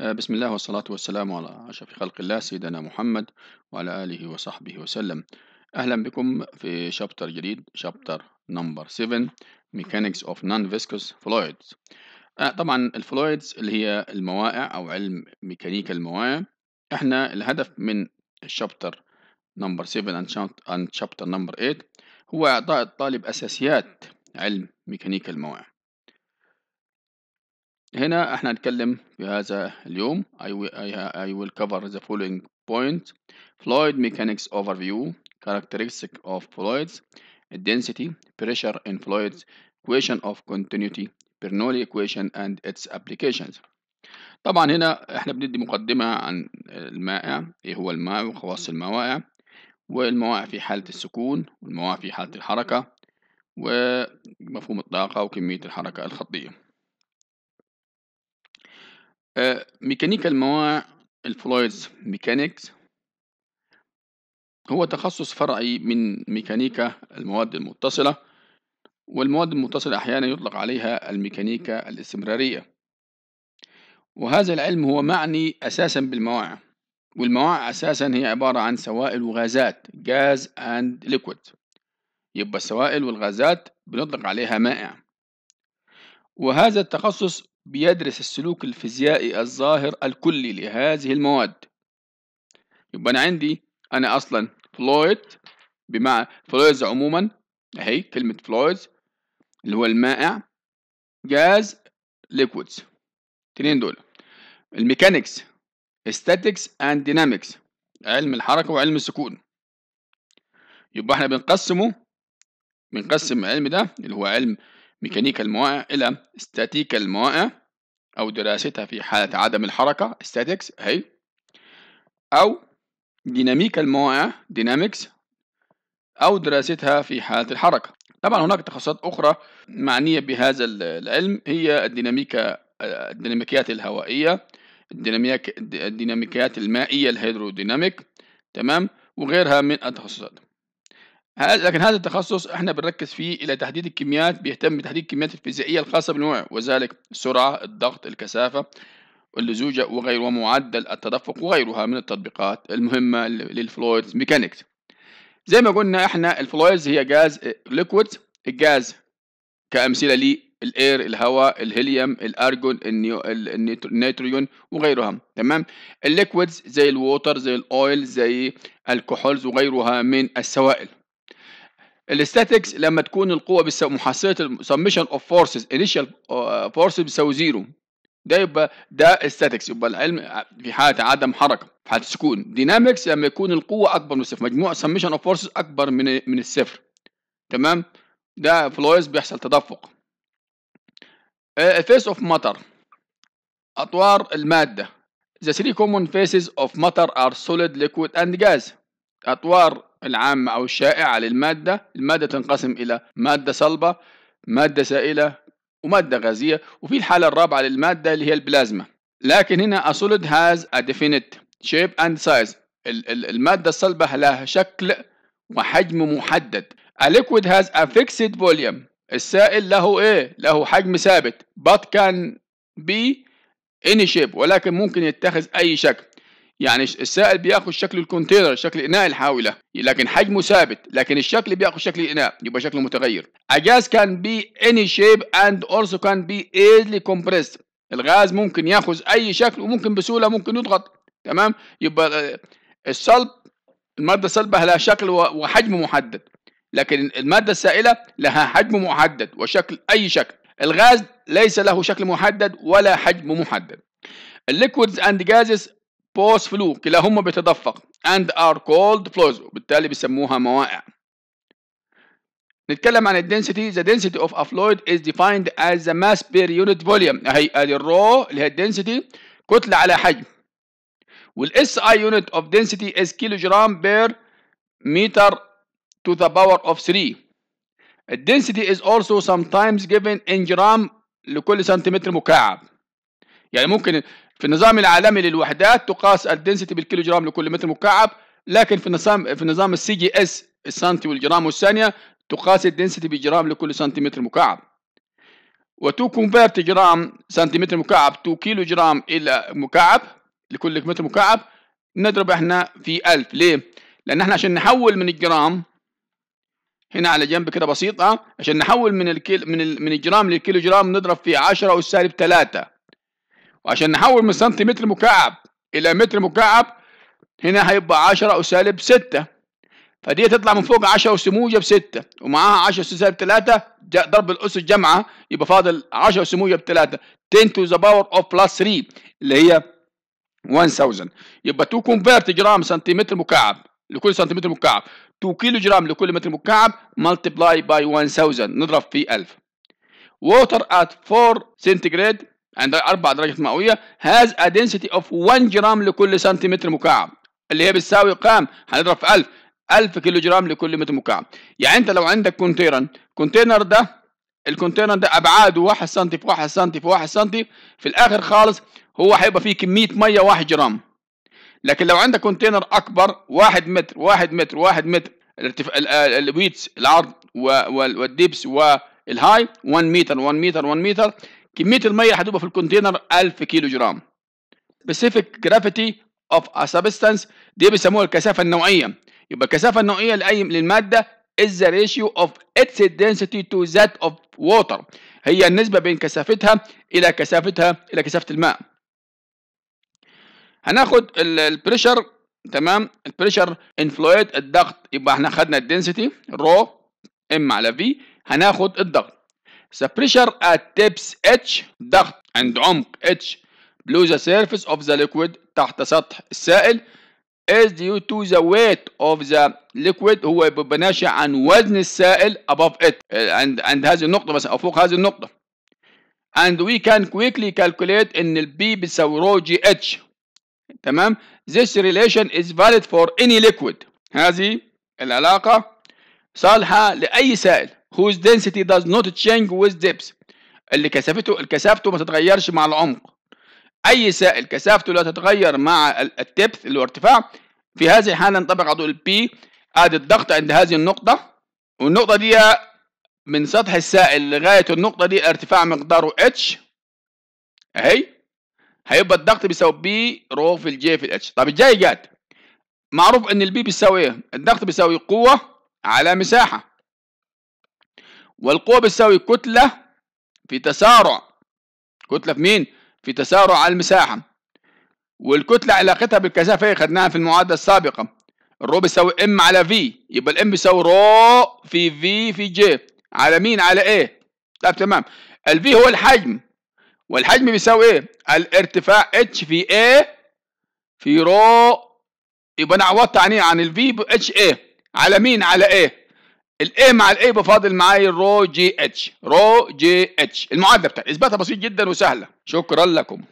آه، بسم الله والصلاة والسلام على أشرف خلق الله سيدنا محمد وعلى آله وصحبه وسلم. أهلا بكم في chapter جديد chapter number 7 Mechanics of Non-Viscous Fluids. آه، طبعا ال fluids اللي هي الموائع أو علم ميكانيكا الموائع إحنا الهدف من ال chapter number 7 and chapter number 8 هو إعطاء الطالب أساسيات علم ميكانيكا الموائع هنا إحنا هنتكلم في هذا اليوم I will, I will cover the following points fluid mechanics overview characteristic of fluids density pressure in fluids equation of continuity Bernoulli equation and its applications طبعا هنا إحنا بندي مقدمة عن المائع إيه هو المائع وخواص الموائع والموائع في حالة السكون والموائع في حالة الحركة ومفهوم الطاقة وكمية الحركة الخطية ميكانيكا الموائع ال fluids mechanics هو تخصص فرعي من ميكانيكا المواد المتصلة والمواد المتصلة أحيانا يطلق عليها الميكانيكا الاستمرارية. وهذا العلم هو معني أساسا بالموائع والموائع أساسا هي عبارة عن سوائل وغازات gas and liquid يبقى السوائل والغازات بنطلق عليها مائع. وهذا التخصص بيدرس السلوك الفيزيائي الظاهر الكلي لهذه المواد. يبقى أنا عندي أنا أصلا fluid بمعنى fluids عموما أهي كلمة fluids اللي هو المائع gas liquids. التنين دول. ال mechanics statics and dynamics علم الحركة وعلم السكون. يبقى إحنا بنقسمه بنقسم العلم ده اللي هو علم ميكانيكا الموائع إلى استاتيكا الموائع أو دراستها في حالة عدم الحركة statics أهي أو ديناميكا الموائع dynamics أو دراستها في حالة الحركة. طبعا هناك تخصصات أخرى معنية بهذا العلم هي الديناميكا الديناميكيات الهوائية الديناميكيات المائية ال hydrodynamic تمام وغيرها من التخصصات. لكن هذا التخصص إحنا بنركز فيه إلى تحديد الكميات بيهتم بتحديد الكميات الفيزيائية الخاصة بالمائع وذلك السرعة الضغط الكثافة اللزوجة وغيره ومعدل التدفق وغيرها من التطبيقات المهمة لل fluids mechanics. زي ما قلنا إحنا ال fluids هي gas liquid ال gas كأمثلة لي ال air الهواء الهيليوم الأرجون النيتروجين وغيرها تمام؟ ال liquids زي ال water زي ال oil زي الكحولز وغيرها من السوائل. ال statics لما تكون القوة بتساوي محصله ال summation of forces initial forces بتساوي zero ده يبقى ده statics يبقى العلم في حالة عدم حركة في حالة سكون dynamics لما يكون القوة أكبر من الصفر مجموع summation of forces أكبر من من الصفر. تمام؟ ده flows بيحصل تدفق. Phase of matter أطوار المادة. The three common phases of matter are solid, liquid and gas. أطوار العامة أو الشائعة للمادة. المادة تنقسم إلى مادة صلبة مادة سائلة ومادة غازية. وفي الحالة الرابعة للمادة اللي هي البلازما. لكن هنا a solid has a definite shape and size. المادة الصلبة لها شكل وحجم محدد. A liquid has a fixed volume. السائل له إيه؟ له حجم ثابت. But can be any shape. ولكن ممكن يتخذ أي شكل. يعني السائل بياخذ شكل الكونتينر شكل الاناء الحاوي له لكن حجمه ثابت لكن الشكل بياخذ شكل الاناء يبقى شكله متغير. A gas can be any shape and also can be easily الغاز ممكن ياخذ أي شكل وممكن بسهولة ممكن يضغط تمام؟ يبقى الصلب المادة الصلبه لها شكل وحجم محدد لكن المادة السائلة لها حجم محدد وشكل أي شكل. الغاز ليس له شكل محدد ولا حجم محدد. ال liquids and gases both flow كلاهما بيتدفق and are called fluids وبالتالي بيسموها موائع نتكلم عن ال density the density of a fluid is defined as the mass per unit volume اهي ادي ال rho اللي هي ال density كتلة على حجم وال SI unit of density is kilogram per meter to the power of 3 ال density is also sometimes given in gram لكل سنتيمتر مكعب يعني ممكن في النظام العالمي للوحدات تقاس ال density بالكيلو جرام لكل متر مكعب لكن في النظام في نظام ال CGS السنتي والجرام والثانية تقاس ال density بالجرام لكل سنتيمتر مكعب. و to convert جرام سنتيمتر مكعب 2 كيلو جرام إلى مكعب لكل متر مكعب نضرب إحنا في 1000 ليه؟ لأن إحنا عشان نحول من الجرام هنا على جنب كده بسيطة عشان نحول من الكيل من ال... من الجرام للكيلو جرام نضرب في 10 أس سالب 3 وعشان نحول من سنتيمتر مكعب إلى متر مكعب هنا هيبقى 10 أس سالب 6 فدي تطلع من فوق 10 أس موجب 6 ومعاها 10 أس سالب 3 ضرب الأس الجامعة يبقى فاضل 10 أس موجب 3 10 to the power of plus 3 اللي هي 1000 يبقى to convert جرام سنتيمتر مكعب لكل سنتيمتر مكعب. 2 كيلو جرام لكل متر مكعب multiply by 1000 نضرب في 1000 water at 4 centigrade عند 4 درجات مئوية has a density of 1 جرام لكل سنتيمتر مكعب. اللي هي بتساوي كام؟ هنضرب في 1000 1000 كيلو جرام لكل متر مكعب. يعني أنت لو عندك container ال container ده ال container ده أبعاده 1 سم في 1 سم في 1 سم في الآخر خالص هو هيبقى فيه كمية مية 1 جرام. لكن لو عندك container أكبر 1 متر 1 متر 1 متر الارتفاع ال width العرض وال depth وال height 1 متر 1 متر 1 متر كمية المية هتبقى في ال container 1000 كيلو جرام. Specific gravity of a substance دي بيسموها الكثافة النوعية. يبقى الكثافة النوعية لاي للمادة is the ratio of its density to that of water. هي النسبة بين كثافتها إلى كثافتها إلى كثافة الماء. هناخد ال pressure تمام؟ ال pressure in fluid الضغط. يبقى إحنا خدنا ال density rho m على v هناخد الضغط. The pressure at depth h ضغط عند عمق h below the surface of the liquid تحت سطح السائل is due to the weight of the liquid هو بيبقى ناشئ عن وزن السائل above it عند عند هذه النقطة بس أو فوق هذه النقطة and we can quickly calculate إن ال P بتساوي rho g h تمام this relation is valid for any liquid هذه العلاقة صالحة لأي سائل whose density does not change with depth. اللي كثافته الكثافته ما تتغيرش مع العمق. أي سائل كثافته لا تتغير مع الدبث اللي هو ارتفاع في هذه الحالة نطبق عضو البي ادي الضغط عند هذه النقطة. والنقطة دي من سطح السائل لغاية النقطة دي ارتفاع مقداره اتش أهي. هيبقى الضغط بيساوي بي رو في الجي في الاتش طب الجاي جات. معروف إن البي بيساوي إيه؟ الضغط بيساوي قوة على مساحة. والقوة بتساوي كتلة في تسارع. كتلة في مين؟ في تسارع على المساحة. والكتلة علاقتها بالكثافة خدناها في المعادلة السابقة. ال rho بيساوي m على v يبقى ال m بيساوي rho في v في g على مين؟ على A طب تمام. ال v هو الحجم. والحجم بيساوي إيه؟ الارتفاع اتش في إيه في rho. يبقى أنا عوضت عن إيه؟ عن الفي اتش إيه على مين؟ على إيه الاي مع الاي بفاضل معايا الرو جي اتش. رو جي اتش. المعادلة بتاعتي. إثباتها بسيط جدا وسهلة. شكرا لكم.